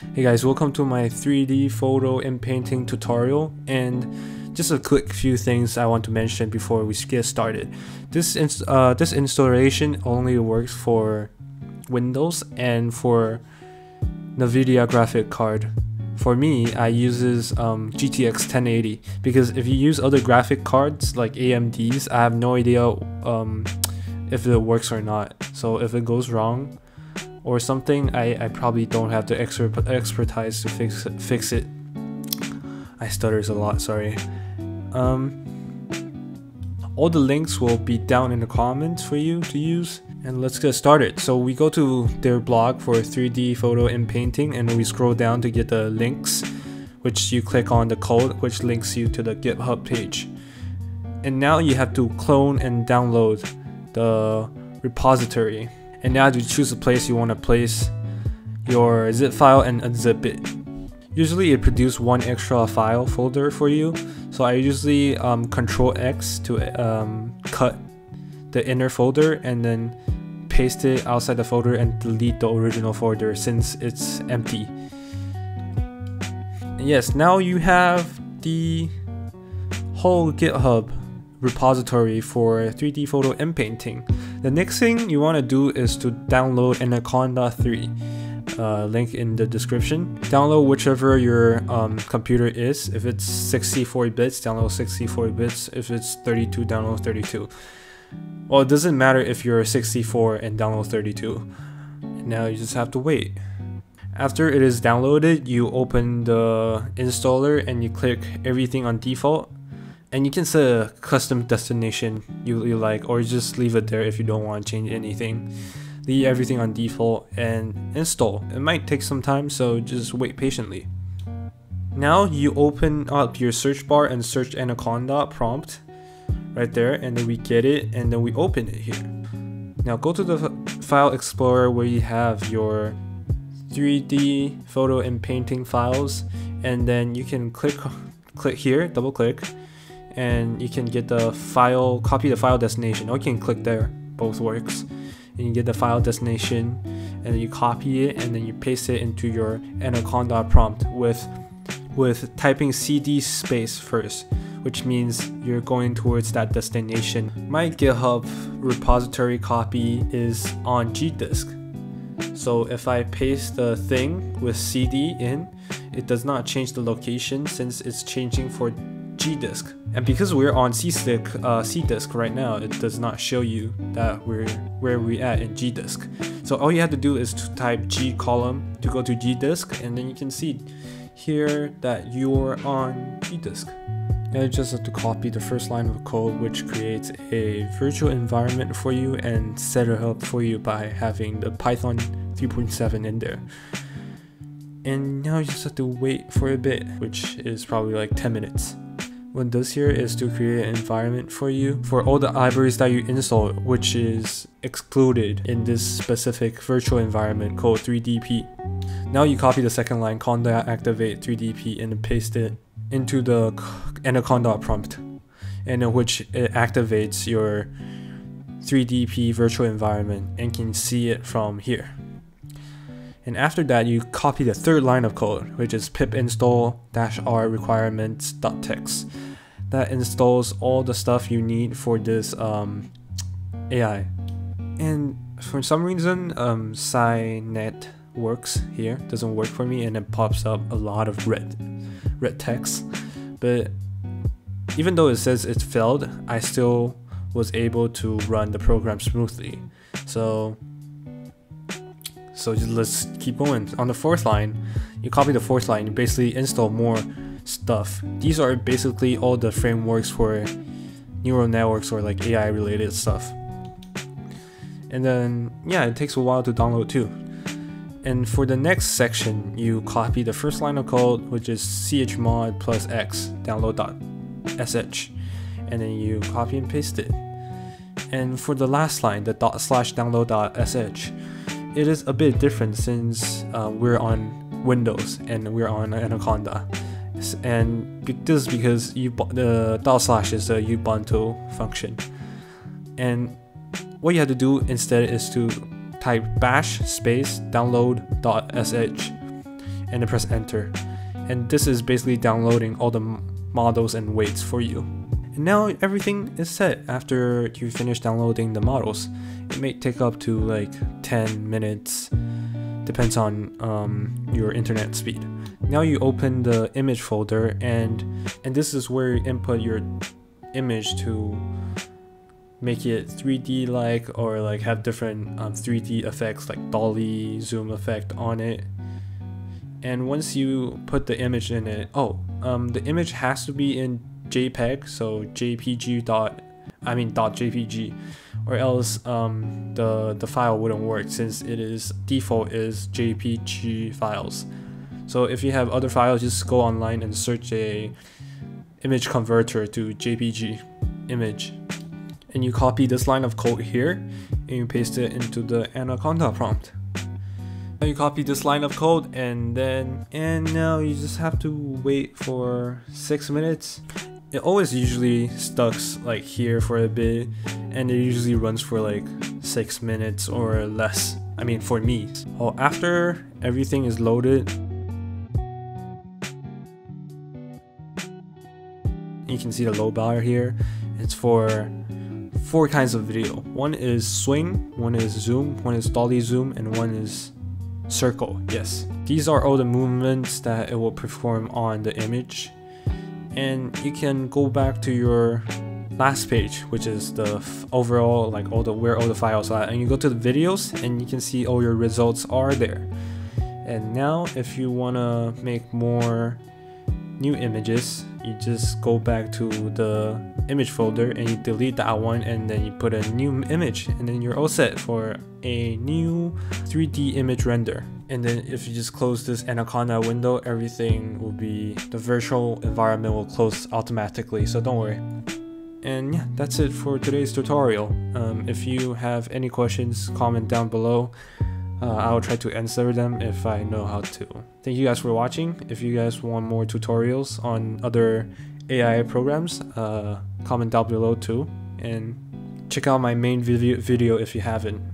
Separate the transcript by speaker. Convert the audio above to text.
Speaker 1: Hey guys, welcome to my 3D photo inpainting tutorial and just a quick few things I want to mention before we get started. This, uh, this installation only works for Windows and for NVIDIA graphic card. For me, I uses um, GTX 1080 because if you use other graphic cards like AMD's, I have no idea um, if it works or not. So if it goes wrong, or something, I, I probably don't have the expert expertise to fix fix it. I stutters a lot, sorry. Um, all the links will be down in the comments for you to use. And let's get started. So we go to their blog for 3D photo inpainting and we scroll down to get the links, which you click on the code, which links you to the GitHub page. And now you have to clone and download the repository and now you choose a place you want to place your zip file and unzip it. Usually it produces one extra file folder for you, so I usually um, control X to um, cut the inner folder and then paste it outside the folder and delete the original folder since it's empty. Yes, now you have the whole GitHub repository for 3D photo inpainting. The next thing you want to do is to download Anaconda 3. Uh, link in the description. Download whichever your um, computer is. If it's 64 bits, download 64 bits. If it's 32, download 32. Well, it doesn't matter if you're 64 and download 32. Now you just have to wait. After it is downloaded, you open the installer and you click everything on default and you can set a custom destination you, you like or just leave it there if you don't want to change anything. Leave everything on default and install. It might take some time so just wait patiently. Now you open up your search bar and search anaconda prompt right there and then we get it and then we open it here. Now go to the file explorer where you have your 3d photo inpainting files and then you can click click here double click and you can get the file, copy the file destination, or you can click there, both works. And you get the file destination, and then you copy it, and then you paste it into your Anaconda prompt with, with typing cd space first, which means you're going towards that destination. My GitHub repository copy is on gdisk. So if I paste the thing with cd in, it does not change the location since it's changing for G-Disk. And because we're on C-Stick, uh, C-Disk right now, it does not show you that we're where we at in G-Disk. So all you have to do is to type G column to go to G-Disk and then you can see here that you're on G-Disk. Now you just have to copy the first line of code which creates a virtual environment for you and set it up for you by having the Python 3.7 in there. And now you just have to wait for a bit, which is probably like 10 minutes. What does here is to create an environment for you for all the libraries that you install, which is excluded in this specific virtual environment called 3DP. Now you copy the second line, conda activate 3DP and paste it into the Anaconda prompt, and in which it activates your 3DP virtual environment and can see it from here. And after that, you copy the third line of code, which is pip install -r requirements.txt. That installs all the stuff you need for this um, AI. And for some reason, um, SciNet works here, doesn't work for me, and it pops up a lot of red, red text. But even though it says it failed, I still was able to run the program smoothly. So so just, let's keep going. On the fourth line, you copy the fourth line, you basically install more stuff. These are basically all the frameworks for neural networks or like AI related stuff. And then, yeah, it takes a while to download too. And for the next section, you copy the first line of code, which is chmod plus x download.sh, and then you copy and paste it. And for the last line, the dot slash download.sh, it is a bit different since uh, we're on Windows and we're on Anaconda. And this is because you, the dot slash is a Ubuntu function. And what you have to do instead is to type bash space download.sh and then press enter. And this is basically downloading all the models and weights for you. And now everything is set after you finish downloading the models. It may take up to like 10 minutes, depends on um, your internet speed. Now you open the image folder and and this is where you input your image to make it 3D like or like have different um, 3D effects like dolly zoom effect on it and once you put the image in it oh um, the image has to be in JPEG so JPG dot I mean dot JPG or else um, the the file wouldn't work since it is default is JPG files. So if you have other files just go online and search a image converter to JPG image. And you copy this line of code here and you paste it into the anaconda prompt. Now you copy this line of code and then and now you just have to wait for six minutes it always usually stucks like here for a bit and it usually runs for like six minutes or less i mean for me well after everything is loaded you can see the low bar here it's for four kinds of video. One is swing, one is zoom, one is dolly zoom, and one is circle. Yes. These are all the movements that it will perform on the image. And you can go back to your last page, which is the overall, like all the where all the files are, and you go to the videos and you can see all your results are there. And now if you wanna make more new images, you just go back to the image folder and you delete that one and then you put a new image and then you're all set for a new 3D image render. And then if you just close this Anaconda window, everything will be, the virtual environment will close automatically, so don't worry. And yeah, that's it for today's tutorial. Um, if you have any questions, comment down below. Uh, I'll try to answer them if I know how to. Thank you guys for watching. If you guys want more tutorials on other AI programs, uh, comment down below too. And check out my main video, video if you haven't.